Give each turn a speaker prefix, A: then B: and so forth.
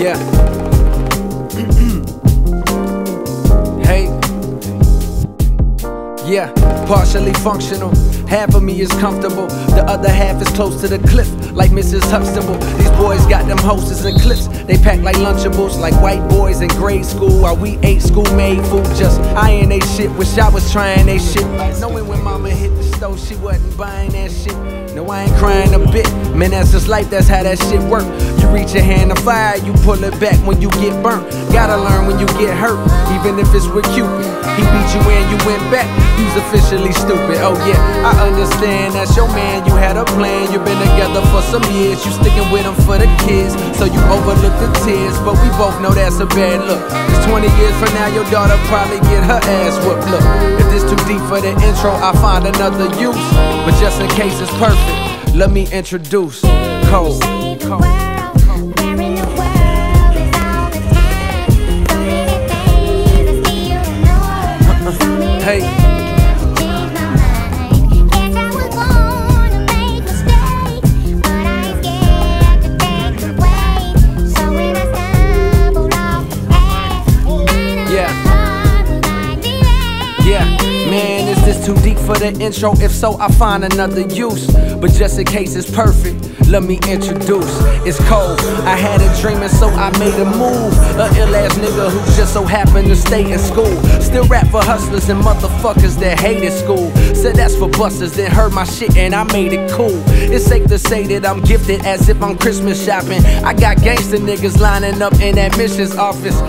A: Yeah. hey. Yeah, partially functional. Half of me is comfortable, the other half is close to the cliff, like Mrs. Huxtable. These boys got them hostess and clips, they pack like Lunchables, like white boys in grade school. While we ate school made food, just eyeing they shit. Wish I was trying they shit. Knowing when mama hit the stove, she wasn't buying that shit. No, I ain't crying a bit. Man, that's just life, that's how that shit work. You reach your hand to fire, you pull it back when you get burnt. Gotta learn when you get hurt, even if it's with Cupid. He beat you and you went back, you's officially stupid. Oh yeah, I understand that's your man, you had a plan. You've been together for some years, you sticking with him for the kids. So you overlook the tears, but we both know that's a bad look. Cause 20 years from now, your daughter probably get her ass whooped. Look, if this too deep for the intro, I find another use. But just in case it's perfect, let me introduce Cole. Too deep for the intro? If so, I find another use. But just in case it's perfect, let me introduce. It's cold. I had a dream and so I made a move. A ill ass nigga who just so happened to stay in school. Still rap for hustlers and motherfuckers that hated school. Said that's for busters, then heard my shit and I made it cool. It's safe to say that I'm gifted as if I'm Christmas shopping. I got gangster niggas lining up in that missions office.